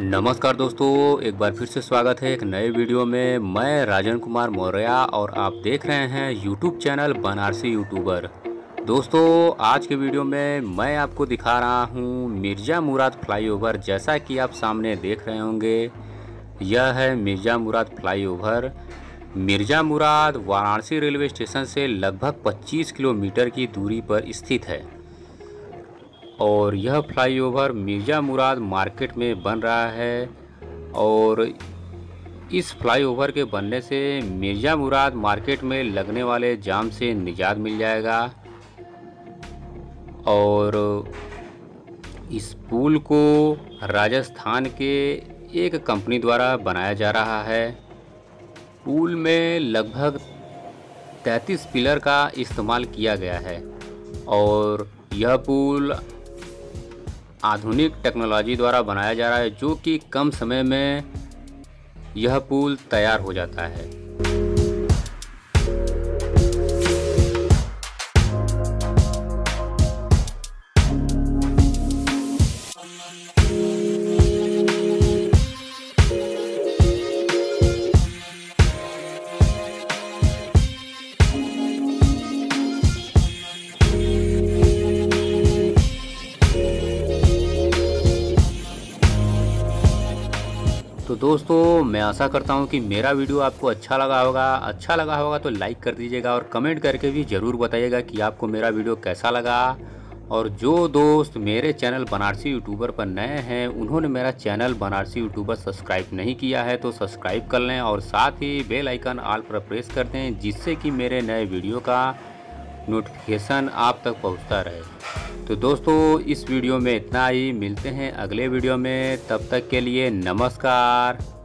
नमस्कार दोस्तों, एक बार फिर से स्वागत है एक नए वीडियो में। मैं राजन कुमार मौर्या और आप देख रहे हैं यूट्यूब चैनल बनारसी यूट्यूबर दोस्तों, आज के वीडियो में मैं आपको दिखा रहा हूँ मिर्ज़ा मुराद फ्लाईओवर, जैसा कि आप सामने देख रहे होंगे। यह है Mirza Murad flyover. Mirza Murad Varanasi railway station से लगभग 25 किलोमीटर की दूरी पर स्थित है। और यह फ्लाईओवर मिर्ज़ा मुराद मार्केट में बन रहा है और इस फ्लाईओवर के बनने से मिर्ज़ा मुराद मार्केट में लगने वाले जाम से निजात मिल जाएगा। और इस पुल को राजस्थान के एक कंपनी द्वारा बनाया जा रहा है। पुल में लगभग 33 पिलर का इस्तेमाल किया गया है और यह पुल आधुनिक टेक्नोलॉजी द्वारा बनाया जा रहा है, जो कि कम समय में यह पुल तैयार हो जाता है। तो दोस्तों, मैं आशा करता हूँ कि मेरा वीडियो आपको अच्छा लगा होगा। अच्छा लगा होगा तो लाइक कर दीजिएगा और कमेंट करके भी ज़रूर बताइएगा कि आपको मेरा वीडियो कैसा लगा। और जो दोस्त मेरे चैनल बनारसी यूट्यूबर पर नए हैं, उन्होंने मेरा चैनल बनारसी यूट्यूबर सब्सक्राइब नहीं किया है तो सब्सक्राइब कर लें और साथ ही बेल आइकन आल पर प्रेस कर दें, जिससे कि मेरे नए वीडियो का नोटिफिकेशन आप तक पहुँचता रहे। तो दोस्तों, इस वीडियो में इतना ही। मिलते हैं अगले वीडियो में। तब तक के लिए नमस्कार।